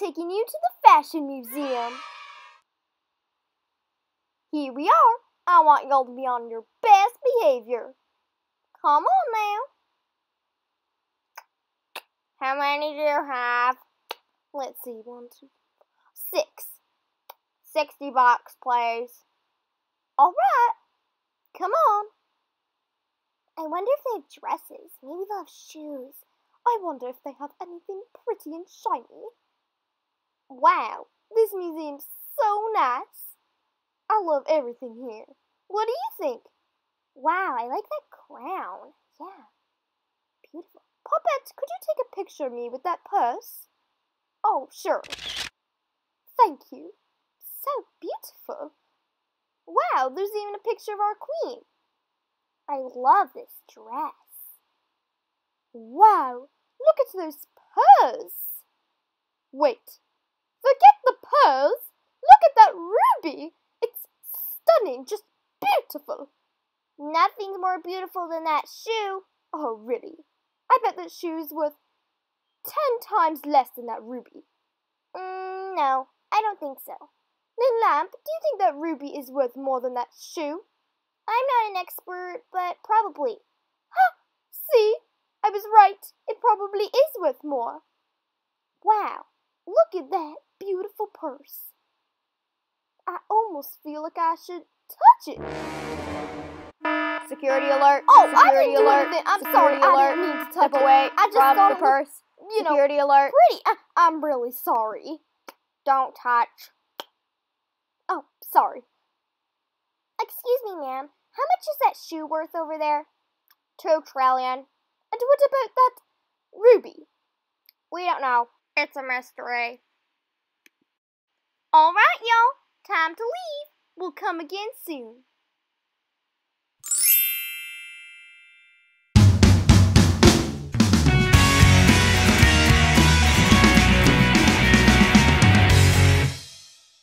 taking you to the Fashion Museum. Here we are. I want y'all to be on your best behavior. Come on now. How many do you have? Let's see, one, two, six. Sixty bucks, please. All right. Come on. I wonder if they have dresses. Maybe they'll have shoes. I wonder if they have anything pretty and shiny. Wow, this museum's so nice. I love everything here. What do you think? Wow, I like that crown. Yeah, beautiful. Popette, could you take a picture of me with that purse? Oh, sure. Thank you. So beautiful. Wow, there's even a picture of our queen. I love this dress. Wow, look at those pearls. Wait, forget the pearls. Look at that ruby. It's stunning, just beautiful. Nothing's more beautiful than that shoe. Oh, really? I bet that shoe's worth ten times less than that ruby. Mm, no, I don't think so. Then, Lamp, do you think that ruby is worth more than that shoe? I'm not an expert, but probably. Ha! See? I was right. It probably is worth more. Wow, look at that beautiful purse. I almost feel like I should touch it. Security oh, alert. Oh, Security I didn't do alert. anything. I'm sorry. alert. I didn't mean to touch Step it. away I just from thought the was, purse. you know, Security alert. pretty. I, I'm really sorry. Don't touch. Oh, sorry. Excuse me, ma'am. How much is that shoe worth over there? Two trillion. And what about that ruby? We don't know. It's a mystery. All right, y'all. Time to leave. We'll come again soon.